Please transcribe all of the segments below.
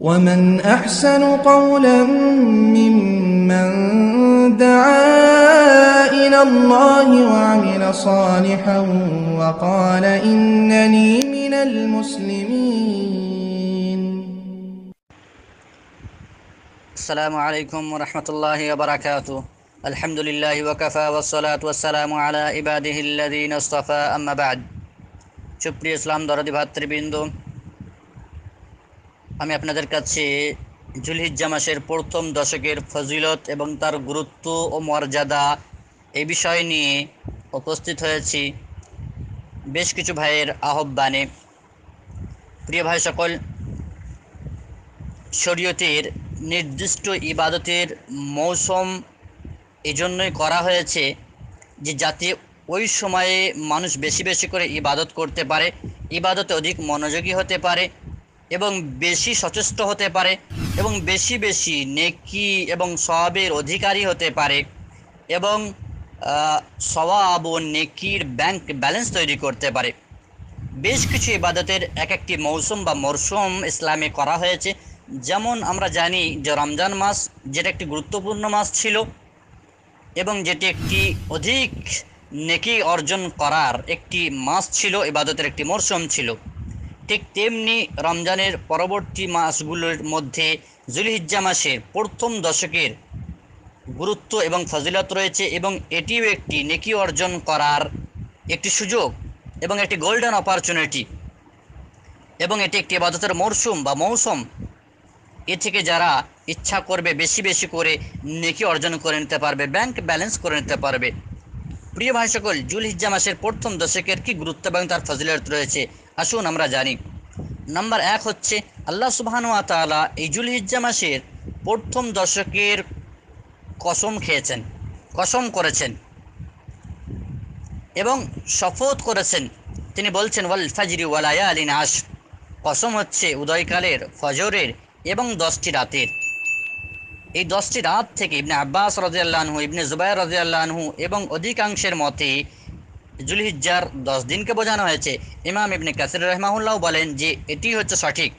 ومن أحسن قولا ممن دعا إلى الله وعمل صالحا وقال إنني من المسلمين. السلام عليكم ورحمة الله وبركاته. الحمد لله وكفى والصلاة والسلام على عباده الذين اصطفى. أما بعد شبري إسلام دردي بھاتر بندو আমি আপনাদের কাছে জুলহিজ্জা মাসের প্রথম দশকের ফজিলত এবং তার গুরুত্ব ও মর্যাদা এই বিষয় নিয়ে উপস্থিত হয়েছি বেশ কিছু ভাইয়ের আহ্বানে। প্রিয় ভাই সকল, শরীয়তের নির্দিষ্ট ইবাদতের মৌসুম এজন্যই করা হয়েছে যে যাতে ওই সময়ে মানুষ বেশি বেশি করে ইবাদত করতে পারে। ইবাদতে অধিক মনোযোগী হতে পারে। এবং বেশি সচেষ্ট হতে পারে এবং বেশি বেশি নেকি এবং সবের অধিকারী হতে পারে এবং সওয়াব ও নেকির ব্যাংক ব্যালেন্স তৈরি করতে পারে। বেশ কিছু ইবাদতের এক একটি মৌসুম বা মরশুম ইসলামে করা হয়েছে। যেমন আমরা জানি যে রমজান মাস যেটা একটি গুরুত্বপূর্ণ মাস ছিল এবং যেটি একটি অধিক নেকি অর্জন করার একটি মাস ছিল, ইবাদতের একটি মরশুম ছিল। ঠিক তেমনি রমজানের পরবর্তী মাসগুলোর মধ্যে জুলহিজ্জা মাসের প্রথম দশকের গুরুত্ব এবং ফজিলত রয়েছে এবং এটিও একটি নেকি অর্জন করার একটি সুযোগ এবং একটি গোল্ডেন অপরচুনিটি এবং এটি একটি ইবাদতের মরশুম বা মৌসুম। এ থেকে যারা ইচ্ছা করবে, বেশি বেশি করে নেকি অর্জন করে নিতে পারবে ব্যাংক ব্যালেন্স করে নিতে পারবে। প্রিয় ভাই সকল, জুল হিজ্জা মাসের প্রথম দশকের কি গুরুত্ব এবং তার ফজিলত রয়েছে? আসুন আমরা জানি। নাম্বার এক হচ্ছে, আল্লাহ সুবাহানু তালা এই জুল হিজ্জা মাসের প্রথম দশকের কসম খেয়েছেন, কসম করেছেন এবং শপথ করেছেন। তিনি বলছেন, ওয়াল ফাজরি ওয়ালায়া আলিন আশ কসম হচ্ছে উদয়কালের, ফজরের এবং দশটি রাতের। এই দশটি রাত থেকে ইবনে আব্বাস রাজিয়াল্লাহু ইবনে জুবাইর রাজিয়াল্লাহু এবং অধিকাংশের মতে জুলহিজ্জার দশ দিনকে বোঝানো হয়েছে। ইমাম ইবনে কাসির রহমাউল্লাহ বলেন যে এটি হচ্ছে সঠিক।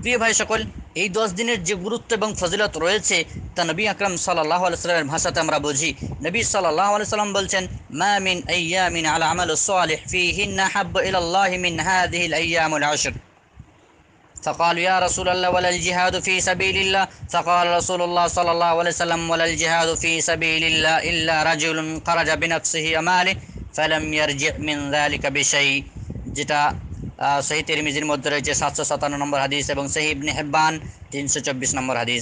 প্রিয় ভাই সকল, এই দশ দিনের যে গুরুত্ব এবং ফজিলত রয়েছে তা নবী আকরম সাল্লাহ আলাইস্লামের ভাষাতে আমরা বুঝি। নবী সাল্লাহ আলাইসাল্লাম বলছেন, মা মিন আইয়ামিন আলা আমাল সালিহ ফিহিন্না হাব্ব ইলাল্লাহি মিন হাদিহিল আইয়ামুল আশর। فقالوا يا رسول الله ولا الجهاد في سبيل الله فقال رسول الله صلى الله عليه وسلم ولا الجهاد في سبيل الله إلا رجل خرج بنفسه وماله فلم يرجع من ذلك بشيء যেটা সহি তিরমিজির মধ্যে রয়েছে সাতশো সাতান্ন নম্বর হাদিস এবং সহি ইবনে হেব্বান তিনশো চব্বিশ নম্বর হাদিস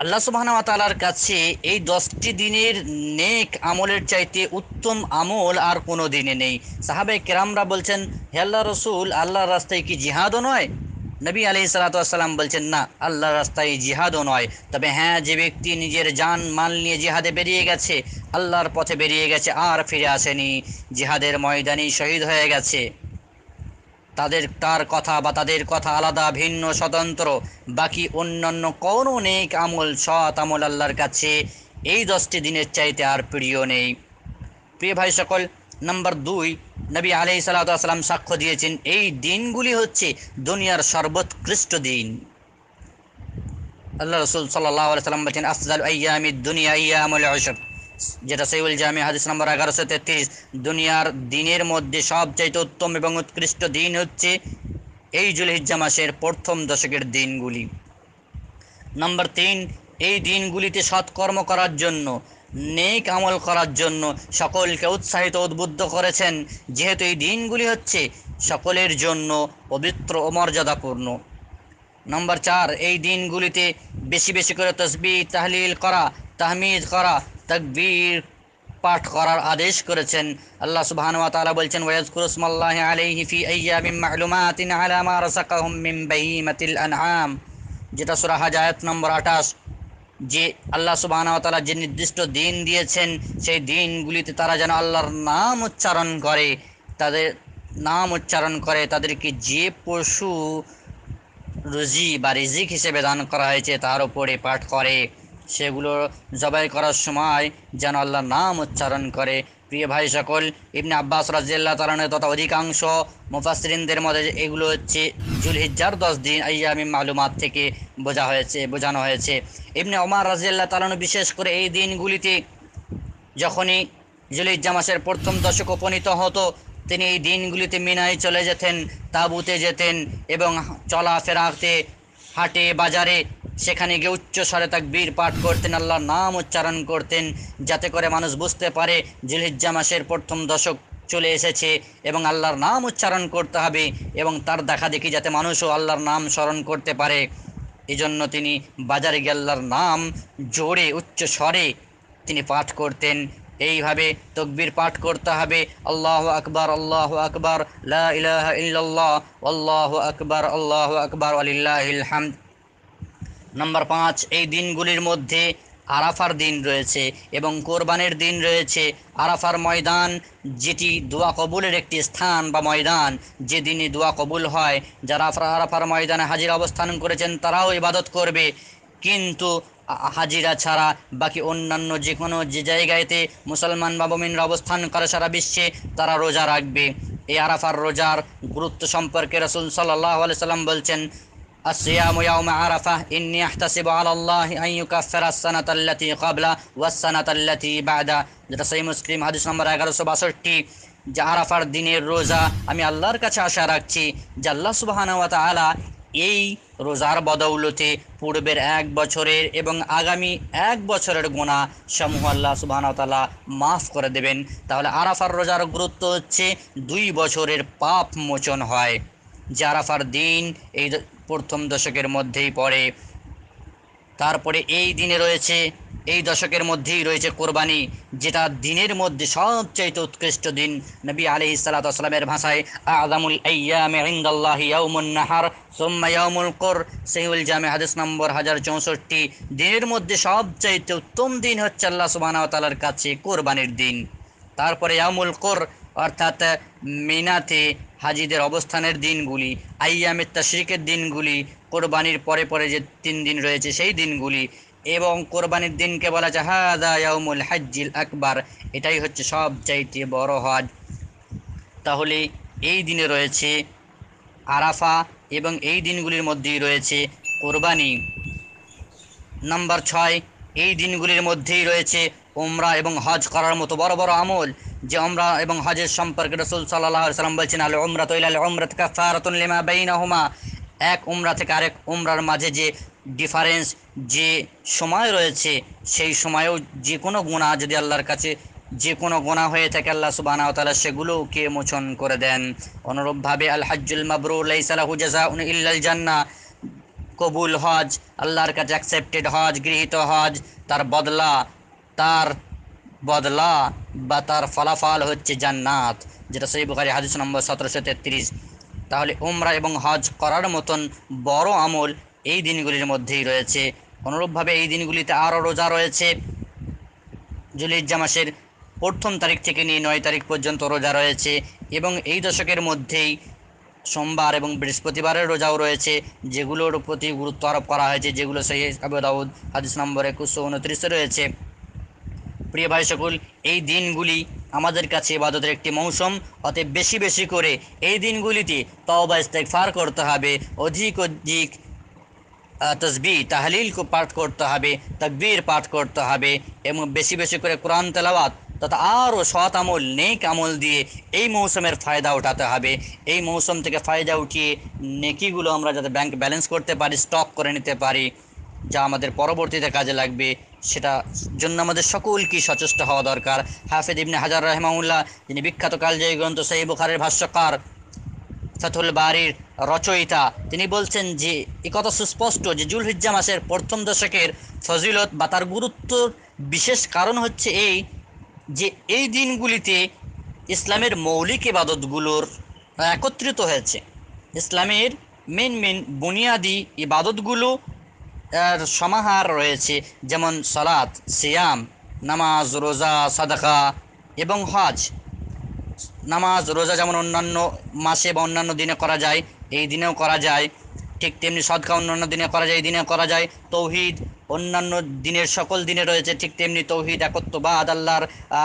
আল্লাহ সুবাহ তালার কাছে এই দশটি দিনের নেক আমলের চাইতে উত্তম আমল আর কোনো দিনে নেই। সাহাবে কেরামরা বলছেন, হে আল্লাহ রসুল, আল্লাহর রাস্তায় কি জিহাদও নয়? নবী আলি সালাতাম বলছেন, না, আল্লাহর রাস্তায় জিহাদও নয়। তবে হ্যাঁ যে ব্যক্তি নিজের যান মাল নিয়ে জিহাদে বেরিয়ে গেছে, আল্লাহর পথে বেরিয়ে গেছে, আর ফিরে আসেনি। জিহাদের ময়দানি শহীদ হয়ে গেছে। তাদের তার কথা বা তাদের কথা আলাদা, ভিন্ন, স্বতন্ত্র। বাকি অন্যান্য কোনো নেক আমল, সৎ আমল আল্লাহর কাছে এই দশটি দিনের চাইতে আর প্রিয় নেই। প্রিয় ভাই সকল, নাম্বার দুই, নবী আলি সাল্লাম সাক্ষ্য দিয়েছেন, এই দিনগুলি হচ্ছে দুনিয়ার সর্বোৎকৃষ্ট দিন। আল্লাহ রসুল সাল্লাহ সাল্লাম বলছেন, আফজাল আয়ামি দুনিয়া ইয়ামুল আশর যেটা সৈউল জামি, হাদিস নম্বর এগারোশো তেত্রিশ। দুনিয়ার দিনের মধ্যে সবচাইতে উত্তম এবং উৎকৃষ্ট দিন হচ্ছে এই জুলহিজ্জা মাসের প্রথম দশকের দিনগুলি। নম্বর তিন, এই দিনগুলিতে সৎকর্ম করার জন্য, নেক আমল করার জন্য সকলকে উৎসাহিত, উদ্বুদ্ধ করেছেন। যেহেতু এই দিনগুলি হচ্ছে সকলের জন্য পবিত্র ও মর্যাদাপূর্ণ। নম্বর চার, এই দিনগুলিতে বেশি বেশি করে তসবি তাহলিল করা, তাহমিদ করা তকবীর পাঠ করার আদেশ করেছেন। আল্লাহ সুবহান ওয়া তাআলা বলছেন ওয়াজকুরুসমাল্লাহি আলাইহি ফি আইয়ামিন মা'লুমাতিন আলা মা রাযাকাহুম মিন বাহিমাতিল আনআম, যেটা সূরা হাজ আয়াত নম্বর 28 যে আল্লাহ সুবহান ওয়া তাআলা যে নির্দিষ্ট দিন দিয়েছেন, সেই দিনগুলিতে তারা যেন আল্লাহর নাম উচ্চারণ করে, তাদের নাম উচ্চারণ করে, তাদেরকে যে পশু রুজি বা রিজিক হিসেবে দান করা হয়েছে, তার উপরে পাঠ করে। সেগুলো জবাই করার সময় যেন আল্লাহর নাম উচ্চারণ করে। প্রিয় ভাই সকল, ইবনে আব্বাস রাজিয়াল্লাহ তালানের তথা অধিকাংশ মুফাসরিনদের মধ্যে এগুলো হচ্ছে জুলহিজ্জার দশ দিন আইয়ামি মালুমাত থেকে বোঝা হয়েছে, বোঝানো হয়েছে। ইবনে ওমার রাজিয়াল্লাহ তালানু বিশেষ করে এই দিনগুলিতে যখনই জুলহিজ্জা মাসের প্রথম দশক উপনীত হতো, তিনি এই দিনগুলিতে মিনায় চলে যেতেন, তাঁবুতে যেতেন এবং চলাফেরাতে হাটে, বাজারে, সেখানে গিয়ে উচ্চ স্বরে তাকবীর পাঠ করতেন, আল্লাহর নাম উচ্চারণ করতেন, যাতে করে মানুষ বুঝতে পারে জিলহিজ্জা মাসের প্রথম দশক চলে এসেছে এবং আল্লাহর নাম উচ্চারণ করতে হবে এবং তার দেখা দেখি যাতে মানুষও আল্লাহর নাম স্মরণ করতে পারে। এজন্য তিনি বাজারে গিয়ে আল্লাহর নাম জোরে, উচ্চ স্বরে তিনি পাঠ করতেন। এইভাবে তকবির পাঠ করতে হবে। আল্লাহ আকবর, আল্লাহ আকবার, লা ইলাহা ইল্লাল্লাহ, আল্লাহ আকবর আল্লাহ আকবর আলিল্লাহিল হামদ। নম্বর পাঁচ, এই দিনগুলির মধ্যে আরাফার দিন রয়েছে এবং কোরবানের দিন রয়েছে। আরাফার ময়দান, যেটি দোয়া কবুলের একটি স্থান বা ময়দান, যে দিনে দোয়া কবুল হয়। যারা আরাফার ময়দানে হাজির অবস্থান করেছেন, তারাও ইবাদত করবে। কিন্তু হাজিরা ছাড়া বাকি অন্যান্য যে কোনো যে জায়গায়তে মুসলমান বা মমিনরা অবস্থান করে সারা বিশ্বে তারা রোজা রাখবে এই আরাফার রোজার গুরুত্ব সম্পর্কে রসুল সাল্লাহ সাল্লাম বলছেন الصيام يوم عرفة إني أحتسب على الله أن يكفر السنة التي قبله والسنة التي بعده যেটা সেই মুসলিম হাদিস নম্বর এগারোশো বাষট্টি যে আরাফার দিনের রোজা আমি আল্লাহর কাছে আশা রাখছি যে আল্লাহ সুবাহানা ওয়া তাআলা এই রোজার বদৌলতে পূর্বের এক বছরের এবং আগামী এক বছরের গোনা সমূহ আল্লাহ সুবাহতালা মাফ করে দেবেন। তাহলে আরাফার রোজার গুরুত্ব হচ্ছে দুই বছরের পাপ মোচন হয়। যে আরাফার দিন এই প্রথম দশকের মধ্যেই পড়ে। তারপরে এই দিনে রয়েছে এই দশকের মধ্যেই রয়েছে কোরবানি, যেটা দিনের মধ্যে সবচাইতে উৎকৃষ্ট দিন। নবী আলাইহিস সালাতু ওয়াসসালামের ভাষায় সহিহুল জামি নম্বর হাজার চৌষট্টি। দিনের মধ্যে সবচাইতে উত্তম দিন হচ্ছে আল্লাহ ওয়া কাছে কোরবানির দিন। তারপরে ইয়ামুল কোর অর্থাৎ মিনাতে হাজিদের অবস্থানের দিনগুলি আইয়ামের তাশরিকের দিনগুলি, কোরবানির পরে পরে যে তিন দিন রয়েছে সেই দিনগুলি। এবং কোরবানির দিনকে বলা যায় হাদা ইয়াউমুল হাজ্জিল আকবার। এটাই হচ্ছে সবচাইতে বড় হজ। তাহলে এই দিনে রয়েছে আরাফা এবং এই দিনগুলির মধ্যেই রয়েছে কোরবানি। নাম্বার ছয়, এই দিনগুলির মধ্যেই রয়েছে ওমরা এবং হজ করার মতো বড় বড় আমল। যে ওমরা এবং হজের সম্পর্কে রসুল সাল্লাহ সাল্লাম বলছেন, আল ওমরা তৈল ওমরাত কাফারাতুন লিমা বাইনাহুমা। এক উমরা থেকে আরেক উমরার মাঝে যে ডিফারেন্স যে সময় রয়েছে, সেই সময়েও যে কোনো গুণা যদি আল্লাহর কাছে যে কোনো গোনা হয়ে থাকে, আল্লাহ সুবহানাহু ওয়া তাআলা সেগুলোকে মোচন করে দেন। অনুরূপভাবে আল হাজ্জুল মাবরুর লাইসা লাহু জাযাউন ইল্লাল জান্নাহ। কবুল হজ, আল্লাহর কাছে অ্যাকসেপ্টেড হজ, গৃহীত হজ, তার বদলা তার বদলা বা তার ফলাফল হচ্ছে জান্নাত, যেটা সেই বুখারি হাদিস নম্বর সতেরোশো তেত্রিশ। তাহলে উমরা এবং হজ করার মতন বড় আমল এই দিনগুলির মধ্যেই রয়েছে। অনুরূপভাবে এই দিনগুলিতে আরও রোজা রয়েছে। জুলিজ্জা মাসের প্রথম তারিখ থেকে নিয়ে নয় তারিখ পর্যন্ত রোজা রয়েছে এবং এই দশকের মধ্যেই সোমবার এবং বৃহস্পতিবারের রোজাও রয়েছে, যেগুলোর প্রতি গুরুত্ব আরোপ করা হয়েছে, যেগুলো সেই আবু দাউদ হাদিস নম্বর একুশশো উনত্রিশে রয়েছে। প্রিয় ভাই সকল, এই দিনগুলি আমাদের কাছে ইবাদতের একটি মৌসুম। অতএব বেশি বেশি করে এই দিনগুলিতে তওবা, ইস্তেগফার করতে হবে। অধিক অধিক তসবি তাহলিলকু পাঠ করতে হবে, তকবীর পাঠ করতে হবে, এবং বেশি বেশি করে কোরআন তেলাওয়াত তথা আরও সৎ আমল, নেক আমল দিয়ে এই মৌসুমের ফায়দা উঠাতে হবে। এই মৌসুম থেকে ফায়দা উঠিয়ে নেকিগুলো আমরা যাতে ব্যাংক ব্যালেন্স করতে পারি স্টক করে নিতে পারি, যা আমাদের পরবর্তীতে কাজে লাগবে, সেটা জন্য আমাদের সকলকে সচেষ্ট হওয়া দরকার। হাফেদ ইবনে হাজার রহমাউল্লাহ যিনি বিখ্যাত কালজয়ী গ্রন্থ সেই বুখারের ভাষ্যকার ফাতুল বাড়ির রচয়িতা। তিনি বলছেন যে একথা সুস্পষ্ট যে জুলহিজ্জা মাসের প্রথম দশকের ফজিলত বা তার গুরুত্ব বিশেষ কারণ হচ্ছে এই যে এই দিনগুলিতে ইসলামের মৌলিক ইবাদতগুলোর একত্রিত হয়েছে। ইসলামের মেন মেন বুনিয়াদি ইবাদতগুলো সমাহার রয়েছে, যেমন সালাত, সিয়াম, নামাজ, রোজা, সাদাকা এবং হজ। নামাজ, রোজা যেমন অন্যান্য মাসে বা অন্যান্য দিনে করা যায়, এই দিনেও করা যায়। ঠিক তেমনি সদকা অন্যান্য দিনে করা যায়, এই দিনে করা যায়। তৌহিদ অন্যান্য দিনের সকল দিনে রয়েছে, ঠিক তেমনি তৌহিদ, একত্ববাদ, আল্লাহর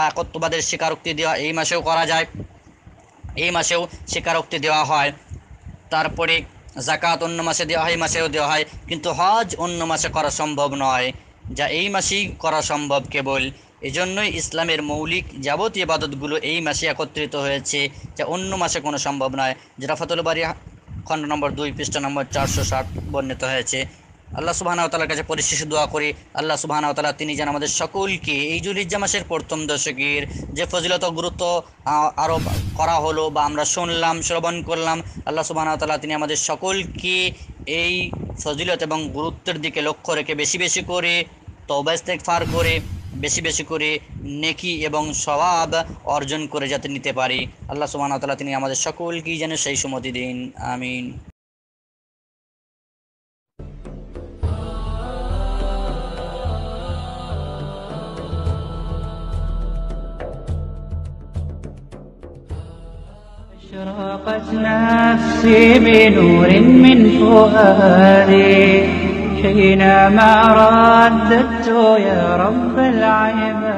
একত্ববাদের স্বীকারোক্তি দেওয়া, এই মাসেও করা যায়। এই মাসেও স্বীকারোক্তি দেওয়া হয়। তারপরে জাকাত অন্য মাসে দেওয়া হয়, এই মাসেও দেওয়া হয়। কিন্তু হজ অন্য মাসে করা সম্ভব নয়। যা এই মাসেই করা সম্ভব কেবল। এজন্যই ইসলামের মৌলিক যাবতীয় ইবাদতগুলো এই মাসে একত্রিত হয়েছে, যা অন্য মাসে কোনো সম্ভব নয় যেটা ফতুল বাড়ি খণ্ড নম্বর দুই, পৃষ্ঠা নম্বর চারশো ষাট বর্ণিত হয়েছে। আল্লাহ সুবাহানাওতালার কাছে পরিশেষে দোয়া করি, আল্লাহ সুবাহানাওতালা তিনি যেন আমাদের সকলকে এই জুলিজ্জা মাসের প্রথম দশকের যে ফজিলত গুরুত্ব আরোপ করা হলো বা আমরা শুনলাম, শ্রবণ করলাম, আল্লাহ সুবাহানাওতালা তিনি আমাদের সকলকে এই ফজিলত এবং গুরুত্বের দিকে লক্ষ্য রেখে বেশি বেশি করে তওবা ইস্তেগফার করে বেশি বেশি করে নেকি এবং সওয়াব অর্জন করে যাতে নিতে পারি আল্লাহ সুবাহানাওতালা তিনি আমাদের সকলকেই যেন সেই সুমতি দিন আমিন أشرقت نفسي بنور من فؤادي حينما رددت يا رب العباد